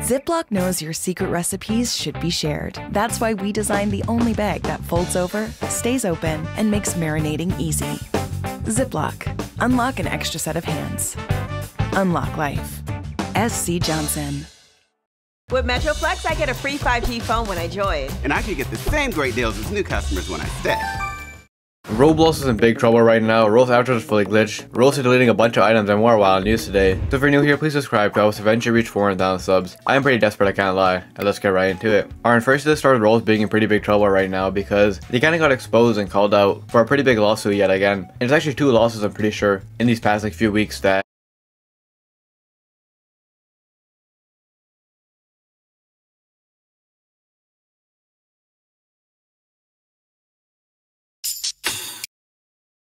Ziploc knows your secret recipes should be shared. That's why we designed the only bag that folds over, stays open, and makes marinating easy. Ziploc. Unlock an extra set of hands. Unlock life. SC Johnson. With MetroFlex, I get a free 5G phone when I join. And I can get the same great deals as new customers when I stay. Roblox is in big trouble right now, Roblox Avatar is fully glitched, Roblox is deleting a bunch of items and more wild news today. So if you're new here, please subscribe to us eventually reach 400,000 subs. I am pretty desperate, I can't lie, and let's get right into it. Alright, first this started Roblox being in pretty big trouble right now because they kinda got exposed and called out for a pretty big lawsuit yet again. And it's actually two lawsuits I'm pretty sure in these past like few weeks that